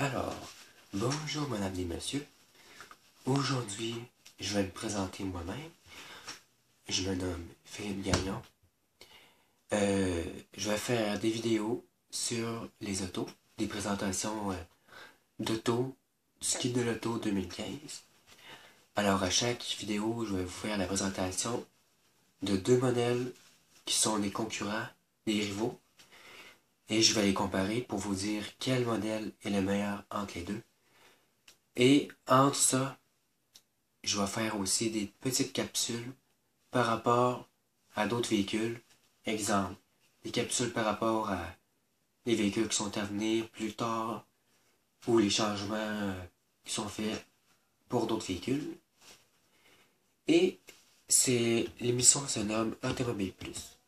Alors, bonjour madame et monsieur. Aujourd'hui, je vais me présenter moi-même. Je me nomme Philippe Gagnon. Euh, je vais faire des vidéos sur les autos, des présentations euh, d'auto, du ski de l'auto 2015. Alors à chaque vidéo, je vais vous faire la présentation de deux modèles qui sont les concurrents, les rivaux, et je vais les comparer pour vous dire quel modèle est le meilleur entre les deux. Et entre ça, je vais faire aussi des petites capsules par rapport à d'autres véhicules. Exemple, des capsules par rapport à les véhicules qui sont à venir plus tard ou les changements euh, qui sont faits pour d'autres véhicules. Et c'est l'émission se nomme Automobile Plus.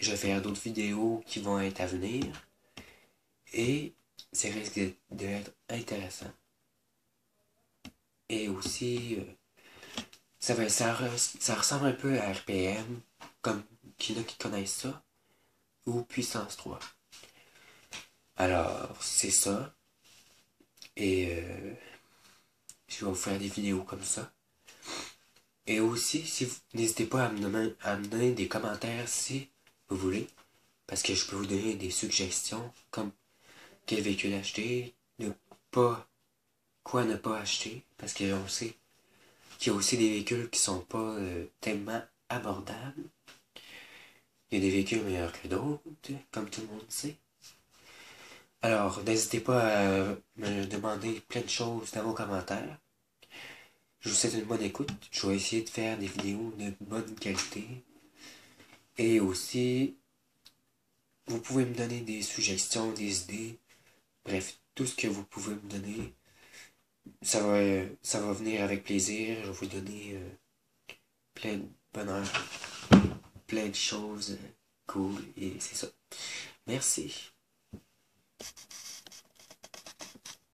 Je vais faire d'autres vidéos qui vont être à venir. Et ça risque d'être intéressant. Et aussi, euh, ça, va, ça, ça, ressemble un peu à RPM, comme qui qui connaissent ça, ou Puissance 3. Alors, c'est ça. Et euh, je vais vous faire des vidéos comme ça. Et aussi, si n'hésitez pas à me, à me donner des commentaires si vous voulez. Parce que je peux vous donner des suggestions comme quel véhicule acheter, ne pas quoi ne pas acheter. Parce qu'on sait qu'il y a aussi des véhicules qui sont pas euh, tellement abordables. Il y a des véhicules meilleurs que d'autres, comme tout le monde sait. Alors, n'hésitez pas à me demander plein de choses dans vos commentaires. Je vous souhaite une bonne écoute. Je vais essayer de faire des vidéos de bonne qualité. Et aussi, vous pouvez me donner des suggestions, des idées. Bref, tout ce que vous pouvez me donner, ça va, ça venir avec plaisir. Je vais vous donner euh, plein de bonheur, plein de choses cool. Et c'est ça. Merci.